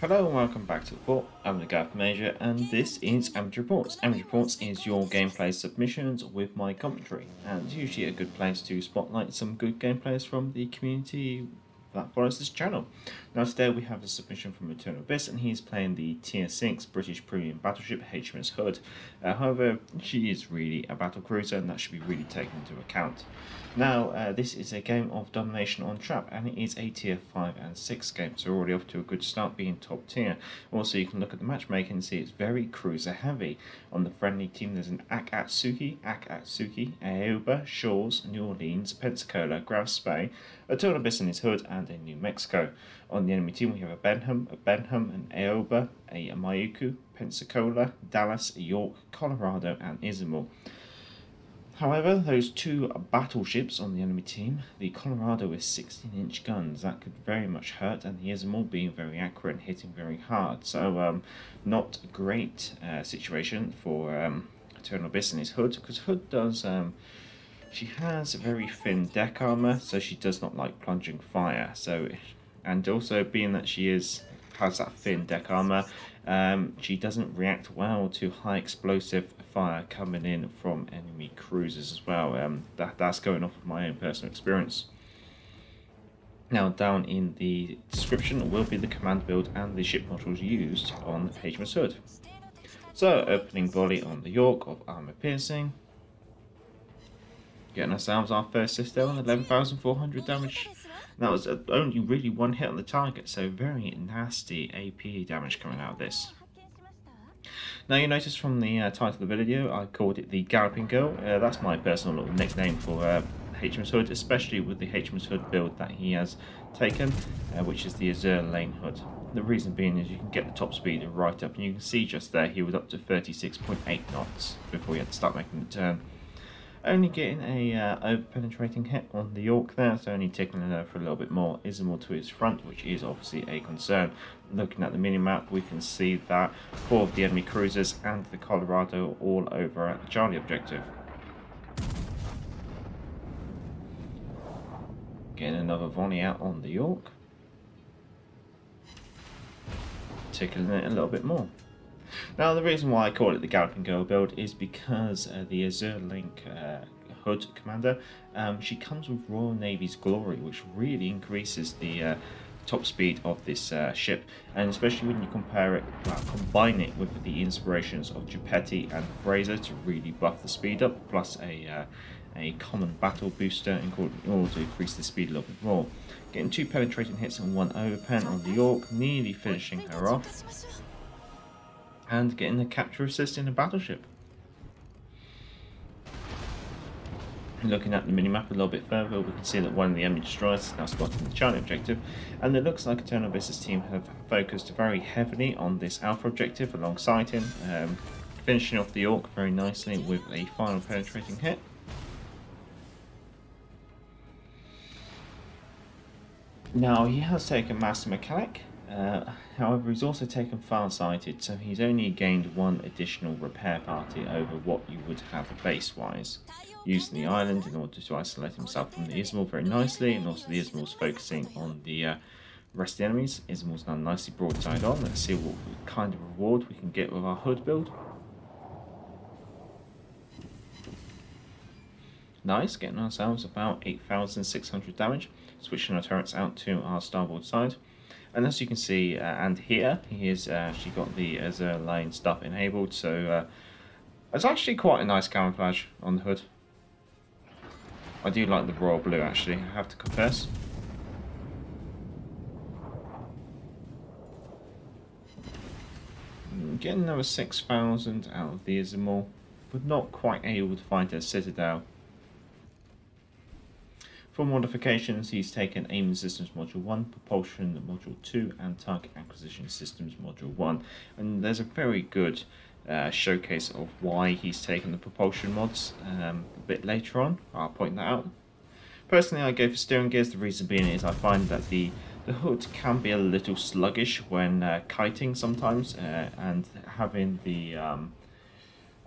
Hello and welcome back to the port. I'm the Gav Major and this is Admiralty Reports. Admiralty Reports is your gameplay submissions with my commentary and it's usually a good place to spotlight some good gameplays from the community that follows this channel. Now today we have a submission from Eternal Abyss and he's playing the tier 6 British premium battleship HMS Hood. Uh, however, she is really a battle cruiser and that should be really taken into account. Now uh, this is a game of domination on trap and it is a tier 5 and 6 game so already off to a good start being top tier. Also you can look at the matchmaking and see it's very cruiser heavy. On the friendly team there's an Akatsuki, Akatsuki, Aoba, Shchors, New Orleans, Pensacola, Graf Spee, Eternal Abyss in his hood and a New Mexico. On the enemy team, we have a Benham, a Benham, an Aoba, a Myoko, Pensacola, Dallas, York, Colorado, and Izumo. However, those two battleships on the enemy team, the Colorado is 16 inch guns, that could very much hurt, and the Izumo being very accurate and hitting very hard. So, um, not a great uh, situation for um, Eternal Abyss in his hood, because Hood does. Um, she has very thin deck armor, so she does not like plunging fire. So and also being that she is has that thin deck armor, um, she doesn't react well to high explosive fire coming in from enemy cruisers as well. Um, that that's going off of my own personal experience. Now down in the description will be the command build and the ship modules used on HMS Hood. So opening volley on the York of armor piercing. Getting ourselves our first on 11,400 damage that was only really one hit on the target, so very nasty AP damage coming out of this. Now you notice from the uh, title of the video, I called it the Galloping Girl. Uh, that's my personal little nickname for uh, HMS Hood, especially with the HMS Hood build that he has taken, uh, which is the Azur Lane Hood. The reason being is you can get the top speed right up, and you can see just there he was up to 36.8 knots before he had to start making the turn. Only getting a uh, over-penetrating hit on the York there, so only tickling her for a little bit more. Izumo to his front, which is obviously a concern. Looking at the mini-map, we can see that four of the enemy cruisers and the Colorado all over at the Charlie objective. Getting another volley out on the York. Tickling it a little bit more. Now the reason why I call it the Galloping Girl build is because uh, the Azur Lane uh, Hood commander, um, she comes with Royal Navy's Glory, which really increases the uh, top speed of this uh, ship, and especially when you compare it, combine it with the inspirations of Guepratte and Fraser to really buff the speed up, plus a uh, a common battle booster in order to increase the speed a little bit more. Getting two penetrating hits and one overpen on the York, nearly finishing her off and getting the capture assist in a battleship. Looking at the minimap a little bit further, we can see that one of the enemy destroyers is now spotting the Charlie objective, and it looks like Eternal Abyss's team have focused very heavily on this Alpha objective alongside him, um, finishing off the York very nicely with a final penetrating hit. Now, he has taken Master Mechanic, uh, however, he's also taken far-sighted, so he's only gained one additional repair party over what you would have base-wise. Using the island in order to isolate himself from the Izumo very nicely, and also the Izumo's focusing on the uh, rest of the enemies. Izumo's now nicely broadside on. Let's see what kind of reward we can get with our hood build. Nice, getting ourselves about 8,600 damage. Switching our turrets out to our starboard side. And as you can see, uh, and here, he has actually got the Azur Lane stuff enabled, so uh, it's actually quite a nice camouflage on the hood. I do like the royal blue actually, I have to confess. Mm, getting another 6,000 out of the Izumo, but not quite able to find a Citadel. For modifications, he's taken Aiming Systems Module 1, Propulsion Module 2, and Target Acquisition Systems Module 1. And there's a very good uh, showcase of why he's taken the propulsion mods um, a bit later on. I'll point that out. Personally, I go for steering gears. The reason being is I find that the the hood can be a little sluggish when uh, kiting sometimes, uh, and having the um,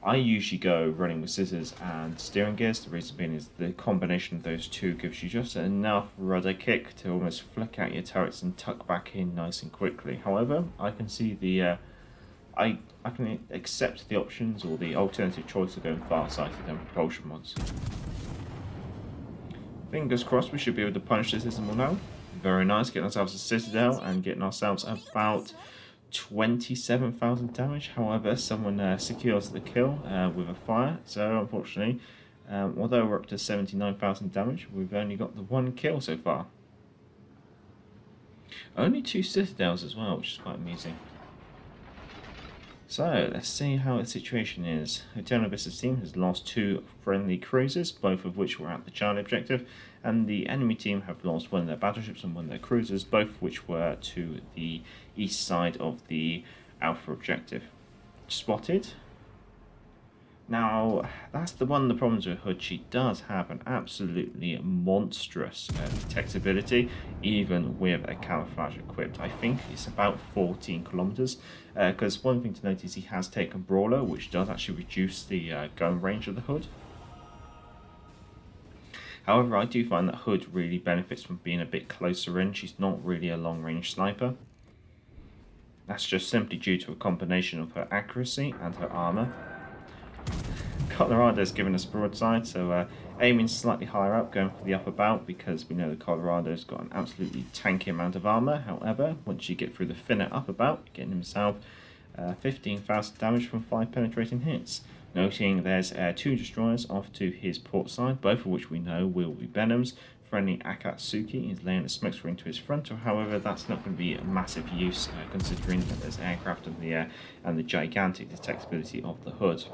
I usually go running with scissors and steering gears. The reason being is the combination of those two gives you just enough rudder kick to almost flick out your turrets and tuck back in nice and quickly. However, I can see the uh, I I can accept the options or the alternative choice of going far-sighted and propulsion mods. Fingers crossed we should be able to punish this system now. Very nice, getting ourselves a Citadel and getting ourselves about 27,000 damage. However, someone uh, secures the kill uh, with a fire. So, unfortunately, um, although we're up to 79,000 damage, we've only got the one kill so far. Only two Citadels as well, which is quite amusing. So, let's see how the situation is. Eternal Abysses team has lost two friendly cruisers, both of which were at the Charlie objective, and the enemy team have lost one of their battleships and one of their cruisers, both of which were to the east side of the Alpha objective. Spotted, now, that's the one of the problems with Hood. She does have an absolutely monstrous uh, detectability, even with a camouflage equipped. I think it's about 14 kilometers. Because uh, one thing to note is he has taken Brawler, which does actually reduce the uh, gun range of the Hood. However, I do find that Hood really benefits from being a bit closer in. She's not really a long-range sniper. That's just simply due to a combination of her accuracy and her armor. Colorado's given us broadside, so uh, aiming slightly higher up, going for the upper bout, because we know the Colorado's got an absolutely tanky amount of armour. However, once you get through the thinner upper bout, getting himself uh, 15,000 damage from 5 penetrating hits. Noting there's uh, two destroyers off to his port side, both of which we know will be Benhams. Friendly Akatsuki is laying a smoke screen to his front, however that's not going to be a massive use uh, considering that there's aircraft in the air and the gigantic detectability of the hood.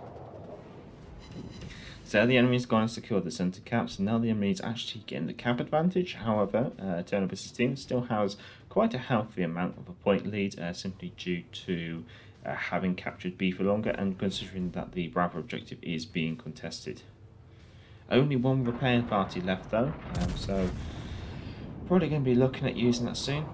So the enemy's gone and secured the center cap, so now the enemy's actually getting the cap advantage. However, uh, Abysses team still has quite a healthy amount of a point lead, uh, simply due to uh, having captured B for longer and considering that the Bravo objective is being contested. Only one repair party left though, um, so probably going to be looking at using that soon.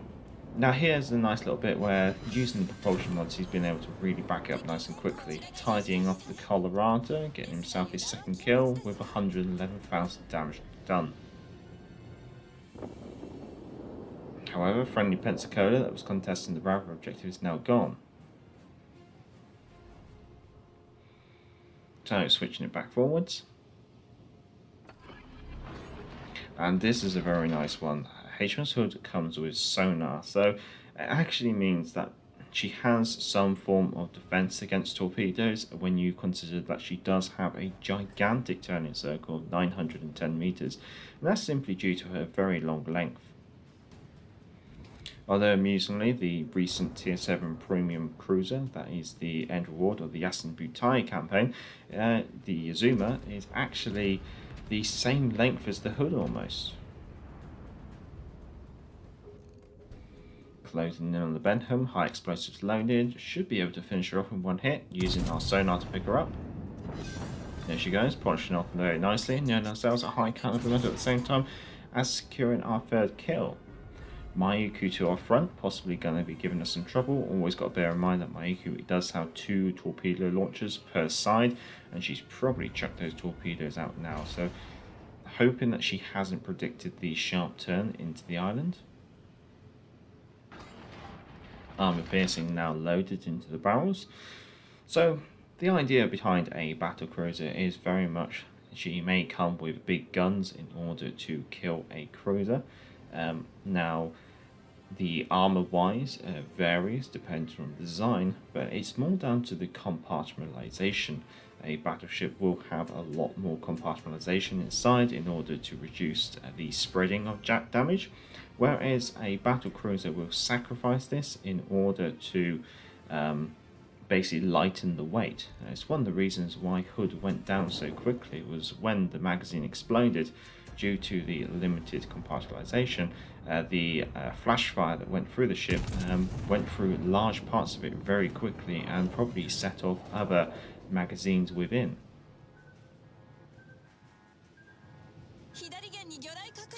Now here's a nice little bit where using the propulsion mods he's been able to really back it up nice and quickly. Tidying off the Colorado, getting himself his second kill with 111,000 damage done. However, friendly Pensacola that was contesting the Bravo objective is now gone. So switching it back forwards. And this is a very nice one. HMS Hood comes with sonar, so it actually means that she has some form of defense against torpedoes when you consider that she does have a gigantic turning circle of 910 meters, and that's simply due to her very long length. Although amusingly, the recent Tier 7 premium cruiser, that is the end reward of the Yasin Butai campaign, uh, the Yazuma, is actually the same length as the hood almost. Closing in on the Benham, high explosives loaded, should be able to finish her off in one hit using our sonar to pick her up. There she goes, polishing off very nicely, nearing ourselves a high caliber at the same time as securing our third kill. Myoko to our front, possibly going to be giving us some trouble. Always got to bear in mind that Myoko does have two torpedo launchers per side, and she's probably chucked those torpedoes out now. So, hoping that she hasn't predicted the sharp turn into the island. Armor piercing now loaded into the barrels. So, the idea behind a battle cruiser is very much she may come with big guns in order to kill a cruiser. Um, now, the armor wise uh, varies depending on the design, but it's more down to the compartmentalization. A battleship will have a lot more compartmentalization inside in order to reduce the spreading of jack damage, whereas a battle cruiser will sacrifice this in order to um, basically lighten the weight. Uh, it's one of the reasons why Hood went down so quickly was when the magazine exploded due to the limited compartmentalization, uh, the uh, flash fire that went through the ship um, went through large parts of it very quickly and probably set off other magazines within.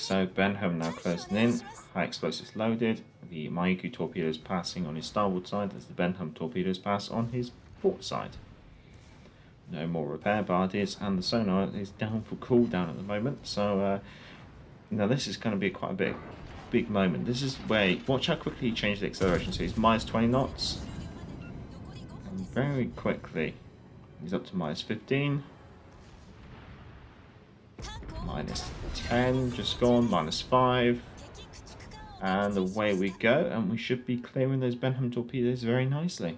So Benham now closing in, high explosives loaded, the Myoko torpedoes passing on his starboard side as the Benham torpedoes pass on his port side. no more repair bodies, and the sonar is down for cooldown at the moment. So uh, now this is going to be quite a big, big moment. This is where watch how quickly he changed the acceleration. So he's minus 20 knots, and very quickly he's up to minus 15. Minus 10, just gone, minus 5. And away we go, and we should be clearing those Benham torpedoes very nicely.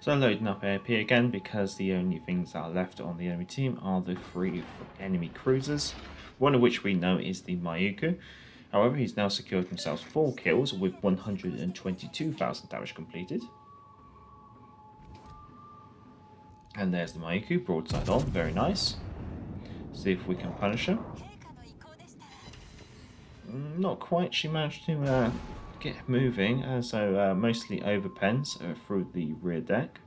So loading up AP again because the only things that are left on the enemy team are the three enemy cruisers, one of which we know is the Myoko. However, he's now secured himself 4 kills with 122,000 damage completed. And there's the Myoko, broadside on, very nice. See if we can punish her. Mm, not quite, she managed to uh, get moving, uh, so uh, mostly over pens uh, through the rear deck.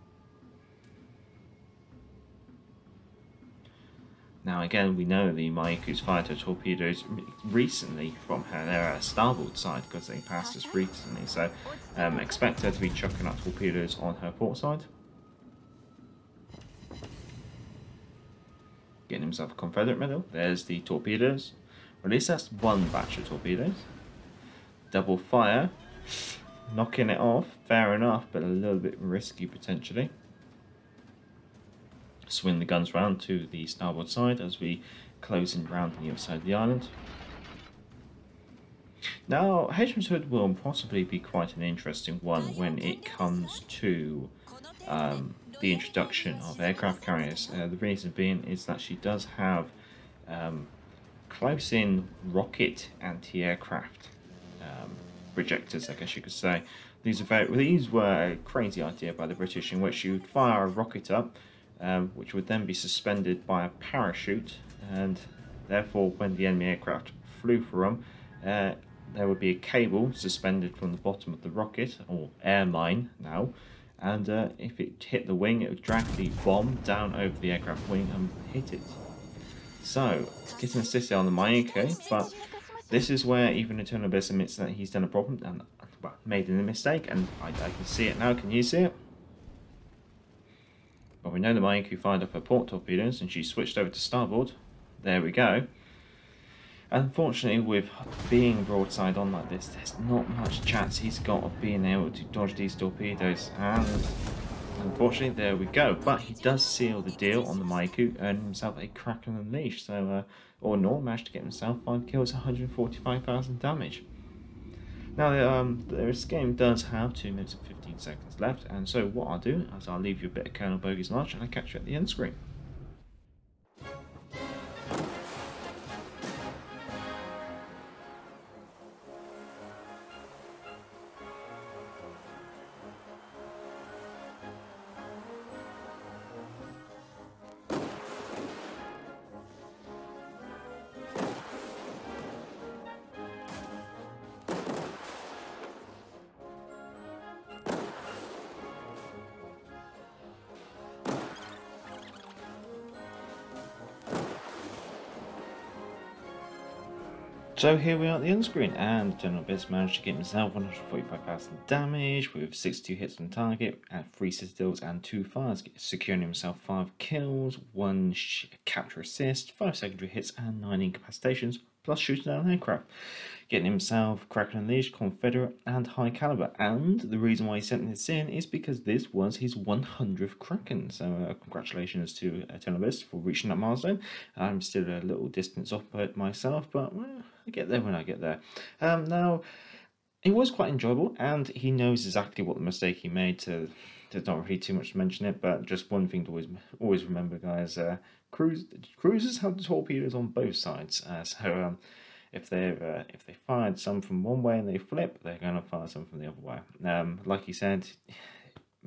Now again, we know the Myoko's fired her torpedoes recently from her uh, starboard side because they passed us recently, so um, expect her to be chucking up torpedoes on her port side. Getting himself a Confederate medal. There's the torpedoes. at least that's one batch of torpedoes double fire. Knocking it off, fair enough, but a little bit risky potentially. Swing the guns round to the starboard side as we close in round on the other side of the island. Now, HMS Hood will possibly be quite an interesting one when it comes to um, the introduction of aircraft carriers. Uh, the reason being is that she does have um, close-in rocket anti-aircraft um, projectors, I guess you could say. These, very, these were a crazy idea by the British in which you'd fire a rocket up, um, which would then be suspended by a parachute, and therefore when the enemy aircraft flew for them, uh, there would be a cable suspended from the bottom of the rocket, or air mine now, and uh, if it hit the wing, it would drag the bomb down over the aircraft wing and hit it. So, getting a assisted on the Myoko, but this is where even Eternal Abyss admits that he's done a problem and well, made a mistake, and I, I, can see it now. Can you see it? Well, we know the Myoko fired up her port torpedoes and she switched over to starboard. There we go. Unfortunately, with being broadside on like this, there's not much chance he's got of being able to dodge these torpedoes. And unfortunately, there we go. But he does seal the deal on the Myoko, earning himself a Kraken Unleashed. So, uh, or Nor managed to get himself 5 kills, 145,000 damage. Now, um, this game does have 2 minutes and 15 seconds left, and so what I'll do is I'll leave you a bit of Colonel Bogey's March and I'll catch you at the end screen. So here we are at the end screen, and Eternal Abyss managed to get himself 145,000 damage with 62 hits on target, and 3 citadels and 2 fires, securing himself 5 kills, 1 capture assist, 5 secondary hits and 9 incapacitations, plus shooting down aircraft getting himself Kraken Unleashed, Confederate, and High Caliber. And the reason why he sent this in is because this was his 100th Kraken. So uh, congratulations to Abyss for reaching that milestone. I'm still a little distance off it myself, but well, I get there when I get there. Um, now, it was quite enjoyable, and he knows exactly what the mistake he made. To there's not really too much to mention it, but just one thing to always always remember, guys. Uh, cruise cruisers have torpedoes on both sides, uh, so um, if they uh, if they fired some from one way and they flip, they're going to fire some from the other way. Um, like he said,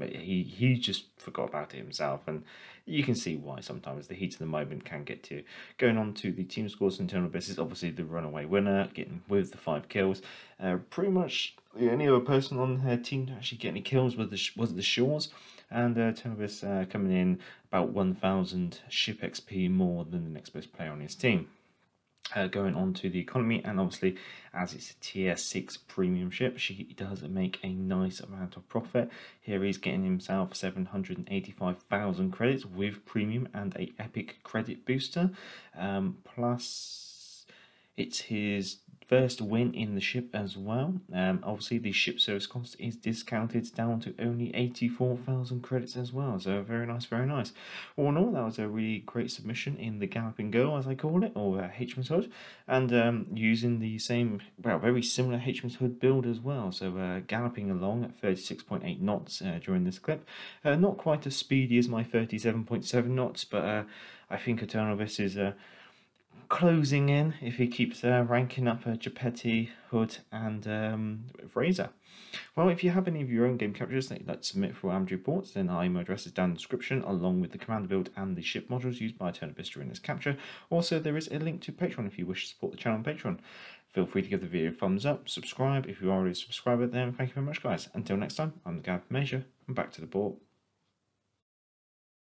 he he just forgot about it himself, and you can see why sometimes the heat of the moment can get to. Going on to the team scores Eternal Abyss, obviously the runaway winner, getting with the five kills. Uh, pretty much the only other person on her team to actually get any kills was the was the Shchors, and uh, Tenebris uh, coming in about 1,000 ship XP more than the next best player on his team. uh, going on to the economy and obviously as it's a tier 6 premium ship she does make a nice amount of profit. Here he's getting himself 785,000 credits with premium and a epic credit booster. Um, plus it's his first win in the ship as well. Um, obviously, the ship service cost is discounted down to only 84,000 credits as well. So, very nice, very nice. All in all, that was a really great submission in the Galloping Girl, as I call it, or uh, H.M.S. Hood, and um, using the same, well, very similar H.M.S. Hood build as well. So, uh, galloping along at 36.8 knots uh, during this clip. Uh, not quite as speedy as my 37.7 knots, but uh, I think Eternal Abyss is. Uh, closing in if he keeps uh, ranking up uh, Guepratte, Hood, and um, Fraser. Well, if you have any of your own game captures that you'd like to submit for Admiralty Reports, then our email address is down in the description, along with the commander build and the ship modules used by Abyss during this capture. Also, there is a link to Patreon if you wish to support the channel on Patreon. Feel free to give the video a thumbs up, subscribe if you're already a subscriber, then thank you very much, guys. Until next time, I'm the Gavin Major, and back to the port.